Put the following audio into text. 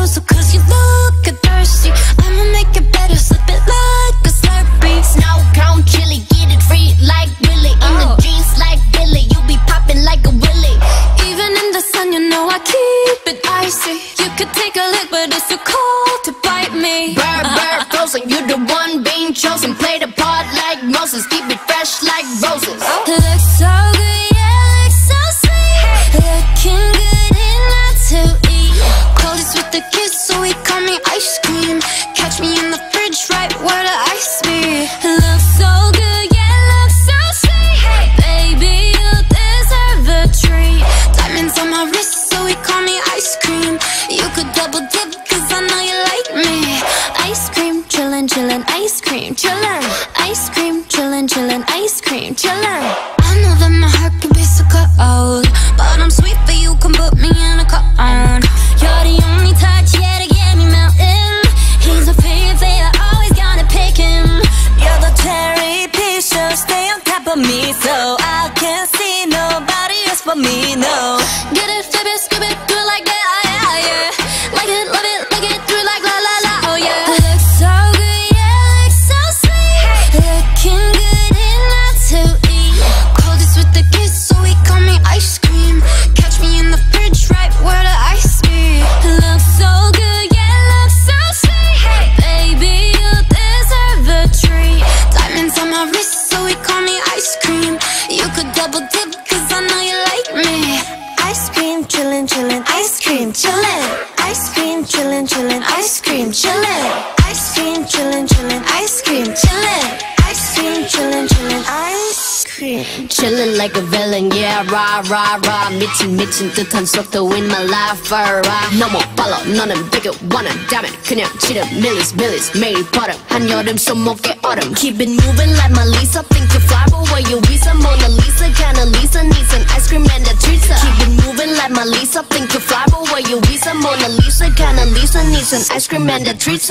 refusal Cause you look a thirsty. I'ma make it better, slip it like a Slurpee Snow cone chili, get it free like Willy. In the oh. jeans like Billy, you be popping like a willy. Even in the sun, you know I keep it icy. You could take a lick, but it's too cold to bite me. Bird, bird, frozen, you the one being chosen. Play the part like Moses, keep it fresh like roses. Looks so good, yeah, looks so sweet. Looking good chillin'. Ice cream, chillin', chillin', ice cream, chillin'. I know that my heart can be so cold, but I'm sweet, but you can put me in a cone. You're the only touch, yeah, to get me melting. He's a favorite, I always gonna pick him. You're the cherry piece, so stay on top of me So I can't see nobody else but me, no cream, chillin' Ice cream, chillin', chillin', ice cream, chillin' Ice cream, chillin', chillin', ice cream, chillin' Ice cream, chillin', chillin', ice cream Chillin' like a villain, yeah, rah, rah, rah. 미친, 미친 듯한 속도 in my life, alright. 너무 빨라, 너는 되게 원한다면 그냥 지름, 밀리스, 밀리스, 매일 버릇. 한여름 손목에 얼음. Keep it moving like my Lisa, think my think you fly, but where you visa? Mona Lisa, kinda Lisa, needs an ice cream and a treat.